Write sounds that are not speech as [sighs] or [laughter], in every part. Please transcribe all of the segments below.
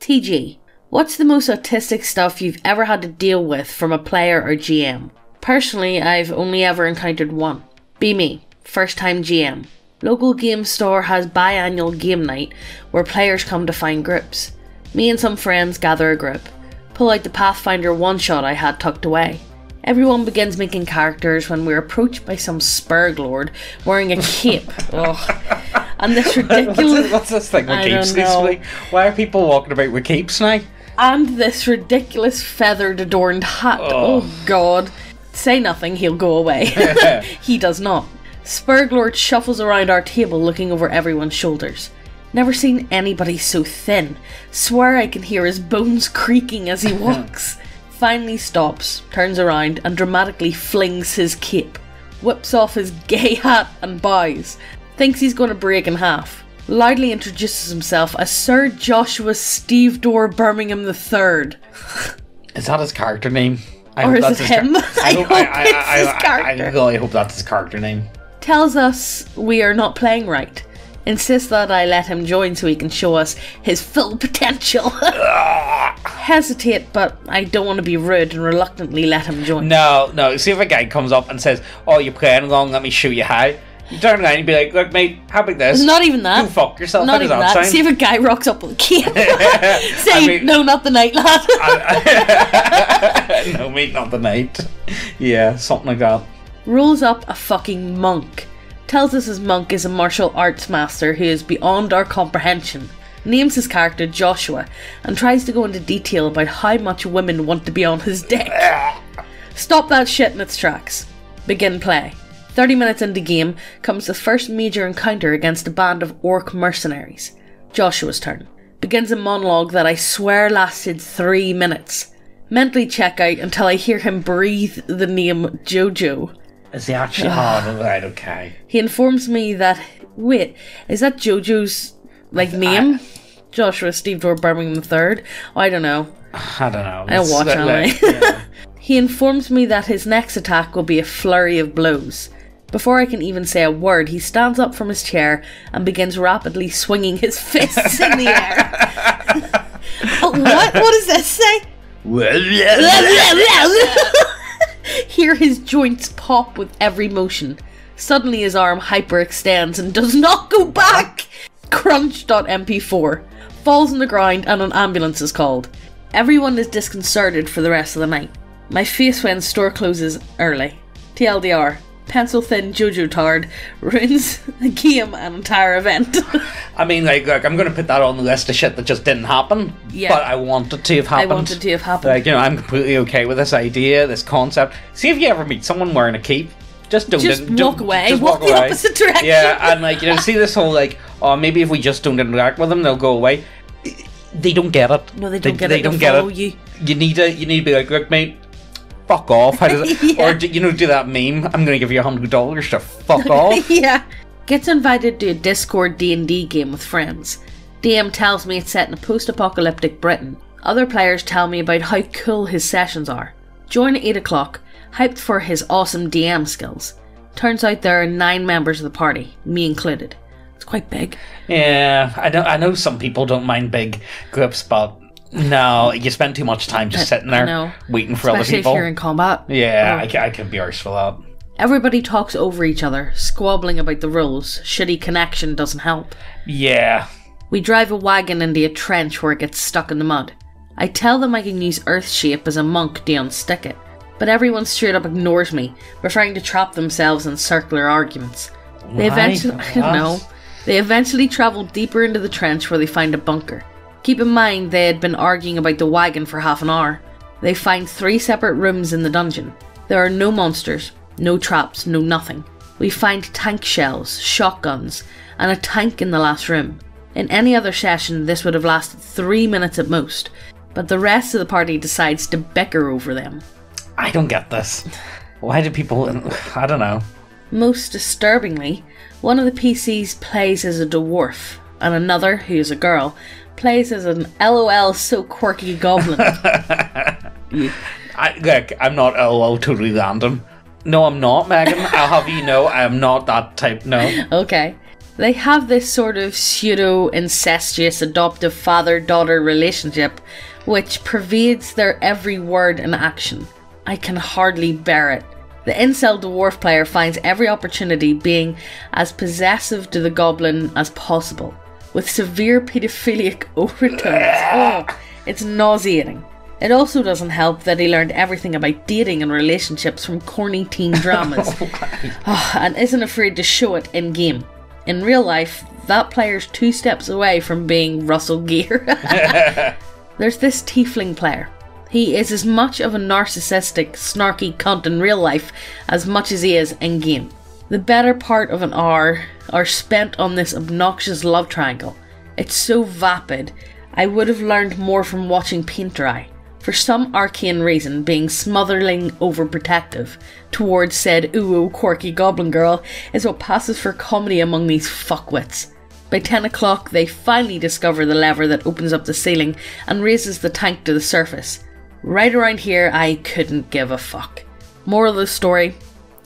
TG, what's the most autistic stuff you've ever had to deal with from a player or GM? Personally, I've only ever encountered one. Be me, first time GM. Local game store has biannual game night where players come to find groups. Me and some friends gather a group, pull out the Pathfinder one shot I had tucked away. Everyone begins making characters when we're approached by some Spurglord wearing a cape. [laughs] Ugh. And this [laughs] ridiculous [laughs] what's this thing with I know. recently? Why are people walking about with keeps now? and this ridiculous feathered adorned hat. Oh. Oh, god. Say nothing, he'll go away. [laughs] he does not. Spurglord shuffles around our table looking over everyone's shoulders. Never seen anybody so thin. Swear I can hear his bones creaking as he walks. Finally stops, turns around, and dramatically flings his cape. Whips off his gay hat and bows. Thinks he's going to break in half. Loudly introduces himself as Sir Joshua Steve Dorr Birmingham III. [laughs] Is that his character name? I Or is it him? [laughs] I hope- hope it's his character. I, hope that's his character name. tells us we are not playing right. Insists that I let him join so he can show us his full potential. [laughs] Hesitate, but I don't want to be rude and reluctantly let him join. No, no. See if a guy comes up and says, "Oh, you're playing along. Let me show you how." You turn around and be like, "Look, mate, how about this?" Not even that. Go fuck yourself. Not even that sound? See if a guy rocks up with a cape. [laughs] [laughs] Say, I mean- no, not the night, lad. [laughs] no, mate, not the night. Yeah, something like that. Rolls up a fucking monk. Tells us his monk is a martial arts master who is beyond our comprehension. Names his character Joshua and tries to go into detail about how much women want to be on his dick. Stop that shit in its tracks. Begin play. 30 minutes into the game comes the first major encounter against a band of orc mercenaries. Joshua's turn. Begins a monologue that I swear lasted three minutes. Mentally check out until I hear him breathe the name Jojo. Is he actually? oh, [sighs] right, okay. He informs me that wait, is that Jojo's like name? Joshua Steve Dorr Birmingham III? I don't know. [sighs] I don't know. I don't watch like- anime. yeah. [laughs] He informs me that his next attack will be a flurry of blows. Before I can even say a word, he stands up from his chair and begins rapidly swinging his [laughs] fists in the air. [laughs] What? What does this say? [laughs] Hear his joints pop with every motion. Suddenly his arm hyperextends and does not go back. Crunch.mp4 falls on the ground and an ambulance is called. Everyone is disconcerted for the rest of the night. My face when store closes early. TLDR. Pencil thin Jojo Tard ruins the game and entire event. [laughs] I mean, like, look, I'm going to put that on the list of shit that just didn't happen. Yeah. But I want it to have happened. I wanted to have happened. Like, you know, I'm completely okay with this idea, this concept. See if you ever meet someone wearing a cape. Just don't Just don't- walk away, just walk the opposite direction. Yeah, and like you know, see this whole like, oh, maybe if we just don't interact with them, they'll go away. They don't get it. No, they don't get it. They it. don't They'll get it. you. You need to. You need to be like, look, mate. Fuck off. How does [laughs] Yeah. Or you know, do that meme. I'm going to give you a hundred dollars to fuck [laughs] off. yeah. Gets invited to a Discord D&D game with friends. DM tells me it's set in a post-apocalyptic Britain. Other players tell me about how cool his sessions are. Join at 8 o'clock, hyped for his awesome DM skills. Turns out there are nine members of the party, me included. It's quite big. Yeah, I know. I know some people don't mind big groups, but no, you spend too much time just sitting there waiting for other Especially people. if you're in combat. Yeah, Oh. I, I could be arsed for that. Everybody talks over each other, squabbling about the rules. Shitty connection doesn't help. Yeah, We drive a wagon into a trench where it gets stuck in the mud. I tell them I can use Earth Shape as a monk to unstick it, but everyone straight up ignores me, preferring to trap themselves in circular arguments. They Why? eventually, [laughs] I don't know. They eventually travel deeper into the trench where they find a bunker. Keep in mind they had been arguing about the wagon for half an hour. They find three separate rooms in the dungeon. There are no monsters, no traps, no nothing. We find tank shells, shotguns, and a tank in the last room. In any other session, this would have lasted three minutes at most, but the rest of the party decides to bicker over them. I don't get this. Why do people? I don't know. Most disturbingly, one of the PCs plays as a dwarf, and another, who is a girl, plays as an LOL so quirky goblin. [laughs] I look. I'm not LOL totally random. No, I'm not, Megan. I'll have you know, I am not that type. No. okay. They have this sort of pseudo incestuous adoptive father daughter relationship which pervades their every word and action. I can hardly bear it. The incel dwarf player finds every opportunity being as possessive to the goblin as possible, with severe paedophilic [laughs] overtones. Oh, it's nauseating. It also doesn't help that he learned everything about dating and relationships from corny teen [laughs] dramas oh, and isn't afraid to show it in game. In real life, that player's two steps away from being Russell Gear. [laughs] There's this tiefling player. He is as much of a narcissistic, snarky cunt in real life as much as he is in game. The better part of an hour are spent on this obnoxious love triangle. It's so vapid, I would have learned more from watching paint dry. For some arcane reason, being smotherling overprotective towards said ooh quirky goblin girl is what passes for comedy among these fuckwits. By 10 o'clock, they finally discover the lever that opens up the ceiling and raises the tank to the surface. Right around here, I couldn't give a fuck. Moral of the story: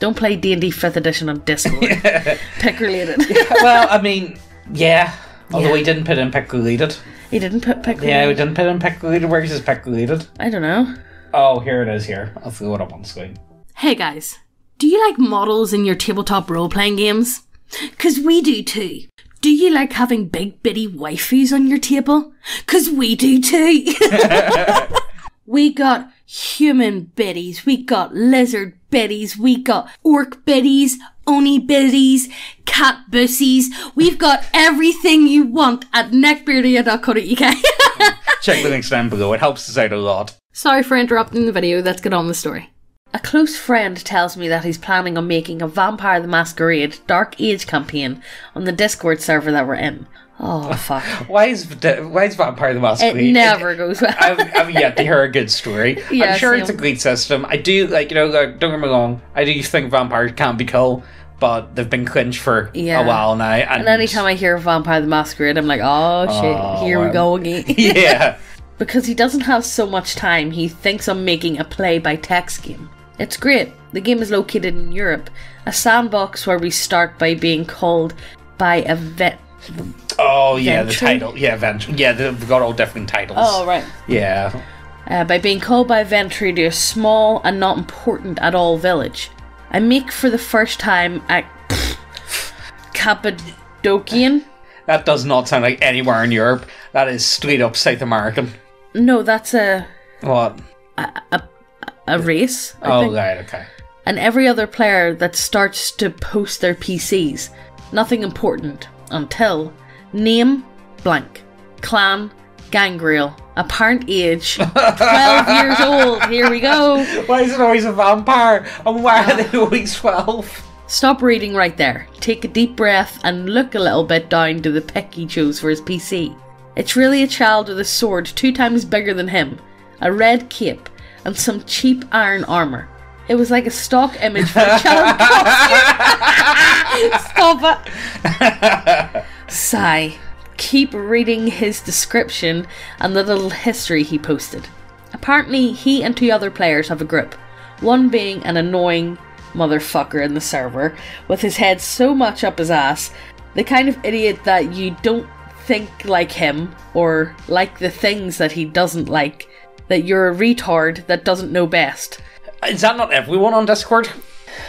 Don't play D and D Fifth Edition on Discord. [laughs] Pic related. well, I mean, yeah. Although Yeah. we didn't put in pic related. he didn't put pic Yeah, we related. didn't put in pic related. Where's his pic related? I don't know. Oh, here it is. Here, I'll throw it up on screen. Hey guys, do you like models in your tabletop role playing games? Cause we do too. Do you like having big bitty waifus on your table? Cause we do too. [laughs] [laughs] we got human biddies, we got lizard biddies, we got orc biddies, oni biddies, cat bussies. We've got everything you want at neckbeardia.co.uk. [laughs] Check the links down below. It helps us out a lot. Sorry for interrupting the video, let's get on with the story. A close friend tells me that he's planning on making a Vampire the Masquerade Dark Age campaign on the Discord server that we're in. Oh fuck! [laughs] Why is why is Vampire the It Masquerade? never goes well. I've, I've yet to hear a good story. [laughs] I'm sure it's a great system. I do like you know. Like, don't get me wrong. I do think vampires can be cool, but they've been cringe for Yeah. a while now. And, And anytime I hear Vampire the Masquerade, I'm like, oh shit, Oh, here we go again. [laughs] yeah, because he doesn't have so much time, he thinks of making a play by text game. It's great. The game is located in Europe, a sandbox where we start by being called by a vet. Oh yeah, the title. Yeah, Ventrue. Yeah, they've got all different titles. Oh right. yeah. uh, by being called by Ventrue to a small and not important at all village. I make for the first time at [laughs] Cappadocian. That does not sound like anywhere in Europe. That is straight up South American. No, that's a What? a race. I Oh think. right, okay. And every other player that starts to post their PCs. Nothing important until name blank, clan gangrel, apparent age 12 [laughs] years old. Here we go. Why is it always a vampire? And why are they always twelve? Stop reading right there. Take a deep breath and look a little bit down to the pic he chose for his PC. It's really a child with a sword two times bigger than him, a red cape, and some cheap iron armor. It was like a stock image for a child [laughs] costume. [laughs] Stop it. Sigh. Keep reading his description and the little history he posted. Apparently, he and two other players have a group. One being an annoying motherfucker in the server, with his head so much up his ass, the kind of idiot that you don't think like him or like the things that he doesn't like, that you're a retard that doesn't know best. Is that not everyone on Discord?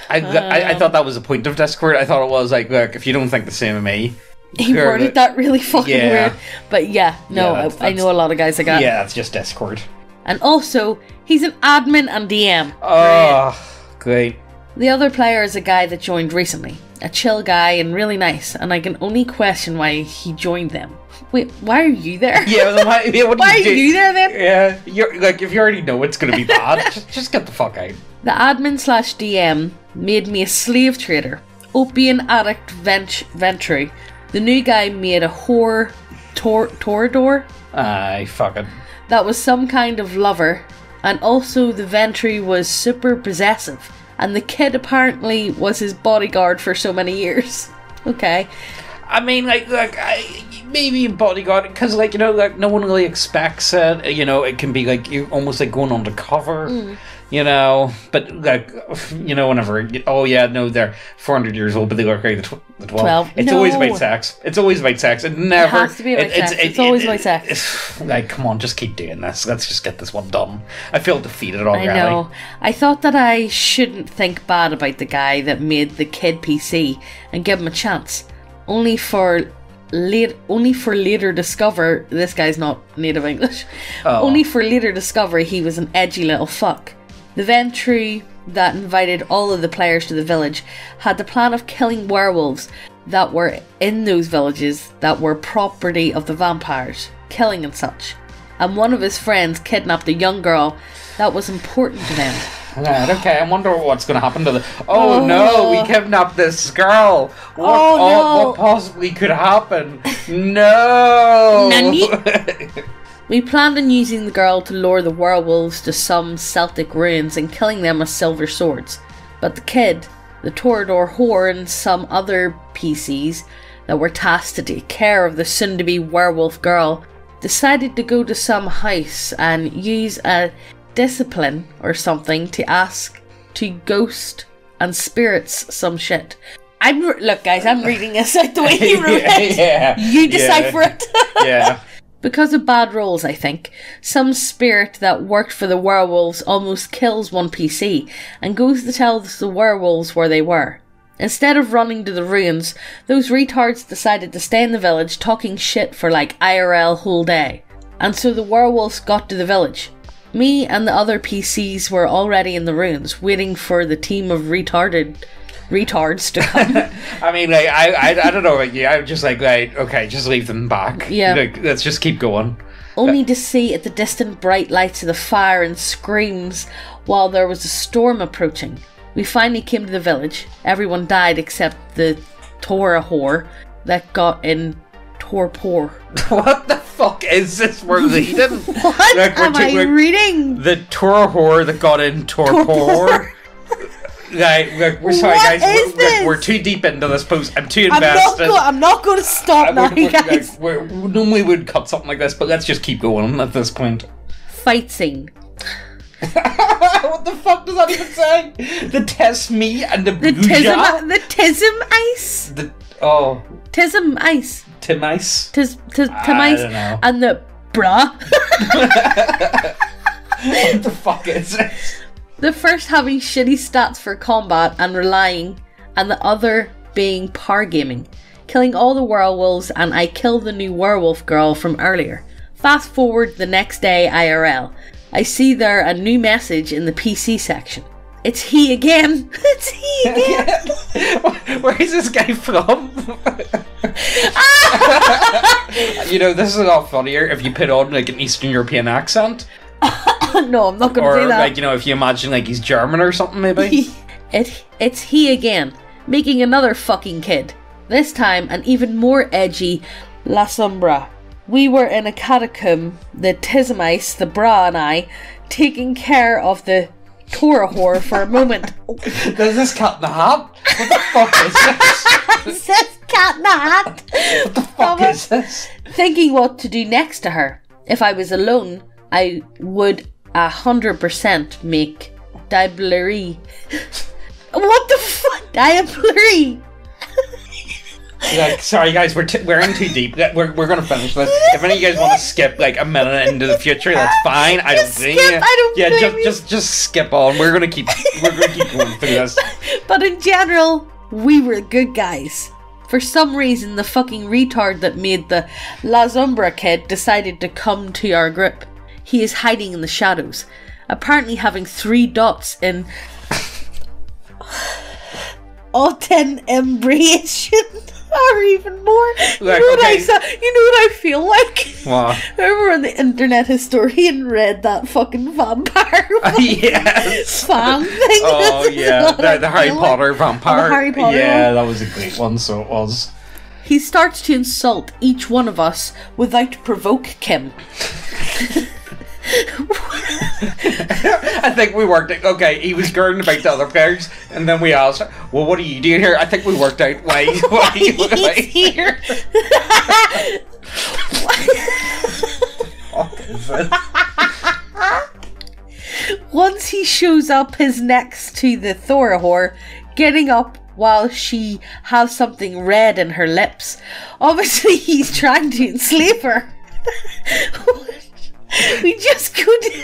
I, I, I thought that was the point of Discord. I thought it was like, look, if you don't think the same of me, [laughs] He worded that really fucking Yeah. weird. But yeah, no, Yeah, that's- I, I know a lot of guys like that. yeah, it's just Discord. And also, he's an admin and DM. Oh, ah, great. The other player is a guy that joined recently. A chill guy and really nice, and I can only question why he joined them. Wait, why are you there? Yeah, then why, yeah what [laughs] do Why you are do? you there then? Yeah, you're like if you already know it's gonna be bad, [laughs] just, just get the fuck out. The admin slash DM made me a slave trader. Opium addict vent- Ventrue. The new guy made a whore tor- Toreador Aye, fuck it. that was some kind of lover, and also the Ventrue was super possessive, and the kid apparently was his bodyguard for so many years. [laughs] Okay. I mean, like, like I, maybe bodyguard because like you know like no one really expects it. You know, it can be like you almost like going undercover. Mm. You know, but like you know, whenever oh yeah, no, they're four hundred years old, but they look like the, tw- the twelve. Twelve. It's always about sex. It's always about sex. It never has to be about sex. It's always about sex. it's- [sighs] like, come on, just keep doing this. Let's just get this one done. I feel defeated already. I know. I thought that I shouldn't think bad about the guy that made the kid PC and give him a chance, only for late, only for later discover this guy's not native English. Oh. Only for later discover he was an edgy little fuck. The Ventrue that invited all of the players to the village had the plan of killing werewolves that were in those villages that were property of the vampires, killing and such. And one of his friends kidnapped a young girl that was important to them. Right, okay, I wonder what's going to happen to the. Oh, oh, no, we kidnapped this girl. What, Oh, no. what possibly could happen? No. Nani? [laughs] We planned on using the girl to lure the werewolves to some Celtic ruins and killing them with silver swords. But the kid, the Toreador whore, and some other PCs that were tasked to take care of the soon to be werewolf girl decided to go to some house and use a discipline or something to ask to ghost and spirits some shit. I'm re- look, guys. I'm reading this out the way you [laughs] wrote it. yeah. You decipher it. [laughs] Yeah. Because of bad rolls, I think, some spirit that worked for the werewolves almost kills one PC and goes to tell the werewolves where they were. Instead of running to the ruins, those retards decided to stay in the village talking shit for like IRL whole day. And so the werewolves got to the village. Me and the other PCs were already in the ruins, waiting for the team of retarded retards to come. [laughs] I mean, like, I, I, I don't know about you. I'm just like, like, okay, just leave them back. Yeah. Like, let's just keep going. only to see at the distant bright lights of the fire and screams while there was a storm approaching. We finally came to the village. Everyone died except the Tora whore that got in torpor. [laughs] What the fuck is this we're leading? [laughs] What Like, we're am I we're- reading? the tour whore that got in torpor. Torpor. [laughs] like, like, we're sorry, What guys. we're, we're, we're too deep into this post. I'm too I'm not, invested. go- I'm not going to uh, stop I now, would- guys. like, we're, we normally would cut something like this, but let's just keep going at this point. Fight scene. [laughs] what the fuck does that even say? The test me and the, The tism, the tism ice. The oh, Tism ice. Tim Ice. Tis, tis, I tim ice. don't know. And the bra. what the fuck is this? The first having shitty stats for combat and relying, and the other being par gaming, killing all the werewolves, and I killed the new werewolf girl from earlier. Fast forward the next day IRL. I see there a new message in the PC section. It's he again. [laughs] it's he again. [laughs] Where is this guy from? [laughs] [laughs] you know, this is a lot funnier if you put on like an Eastern European accent, [laughs] no, I'm not going to or do that. like you know, if you imagine like he's German or something, maybe. [laughs] it, it's he again, making another fucking kid. This time, an even more edgy Lasombra. We were in a catacomb, the Tismice, the Bra, and I, taking care of the Torah whore for a moment. There's this cat in the hat. What the fuck is this? Cat in the hat. What the fuck is this? Thinking what to do next to her. If I was alone, I would a hundred percent make Diablerie. What the fuck? Diablerie! Like, sorry guys, we're t- we're in too deep. We're, we're gonna finish this. If any of you guys want to skip like a minute into the future, that's [laughs] fine. I don't Just blame skip, you. I don't yeah, just you. just just skip on. We're gonna keep we're gonna keep going through this. [laughs] But in general, we were good guys. For some reason, the fucking retard that made the Lasombra kid decided to come to our group. He is hiding in the shadows, apparently having three dots in [laughs] Autumn Embracing, [laughs] or even more. You, Like, know what I okay. sa- you know what I feel like? [laughs] Remember when the internet historian read that fucking vampire [laughs] yes. fan thing? Oh [laughs] yeah, the, the Harry Potter like. vampire. Oh, Harry Potter Yeah, one. that was a great one. So it was. He starts to insult each one of us without provoke Kim. [laughs] I think we worked it. Okay, he was girding about the other players, and then we asked, "Well, what are you doing here?" I think we worked out why. [laughs] why, He's why here. Fuck is? [laughs] Once he shows up his next to the Thorahor, getting up while she has something red in her lips. Obviously, he's trying to enslave her. We just couldn't.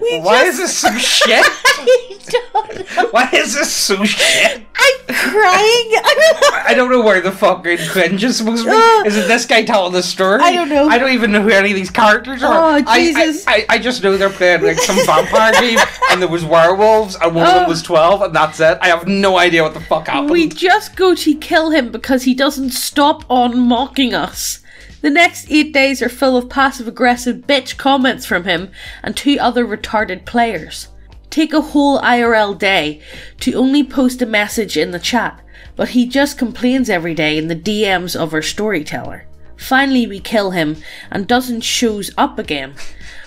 we Why just, is this so shit? [laughs] I don't know. Why is this so shit? I'm crying. I don't know where the fucking cringe is supposed uh, to be. Is it this guy telling the story? I don't know. I don't even know who any of these characters are. Oh, I- I- Jesus. I, I, just know they're playing like some vampire game [laughs] and there was werewolves and one of Oh. them was 12 and that's it. I have no idea what the fuck happened. We just go to kill him because he doesn't stop on mocking us. The next eight days are full of passive aggressive bitch comments from him and two other retarded players. Take a whole IRL day to only post a message in the chat, but he just complains every day in the DMs of our storyteller. Finally, we kill him and doesn't shows up again.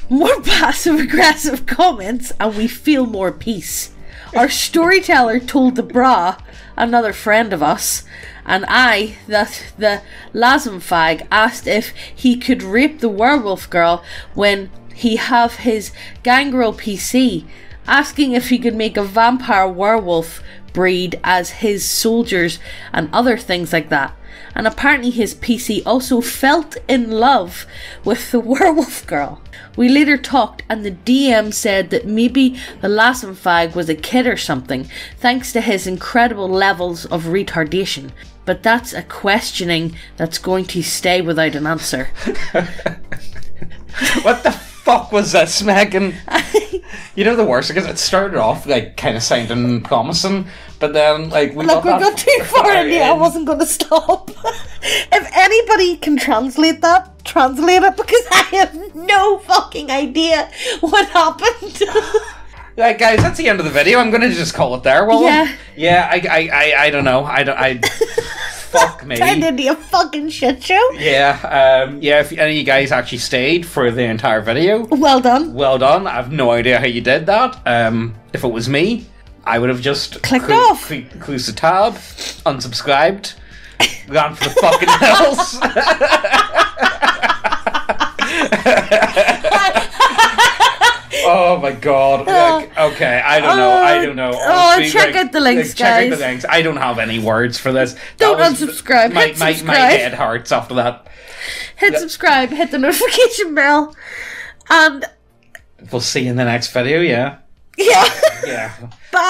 More [laughs] passive aggressive comments, and we feel more peace. Our storyteller told the bra, another friend of us, and I that the Lazumfag asked if he could rape the werewolf girl when he have his gangrel PC, asking if he could make a vampire werewolf breed as his soldiers and other things like that. And apparently his PC also felt in love with the [laughs] werewolf girl. We later talked, and the DM said that maybe the Lassenfag was a kid or something, thanks to his incredible levels of retardation. But that's a questioning that's going to stay without an answer. [laughs] what the fuck was this, [laughs] Megan? you know the worst because it started off like kind of sounding promising, but then like we Look, we got, that got too far in. I wasn't going to stop. [laughs] if anybody can translate that, translate it because I have no fucking idea what happened. [laughs] Right, guys, that's the end of the video. I'm gonna just call it there. Well, Yeah. yeah. I, I, I, I don't know. I don't. I. [laughs] fuck me. Turned into a fucking shit show. Yeah, um, yeah. If any of you guys actually stayed for the entire video, Well done. well done. I have no idea how you did that. Um, if it was me, I would have just Clicked clo- off. cl- closed the tab, unsubscribed, gone for the fucking [laughs] hills. [laughs] Oh my god. Uh, like, okay, I don't know. I don't know. Oh, oh, Honestly, check like- out the links, like, Check out the links. I don't have any words for this. Don't unsubscribe, My, hit my, my head hurts after that. Hit subscribe, hit the notification bell, and We'll see you in the next video, yeah? yeah, Yeah. [laughs] bye.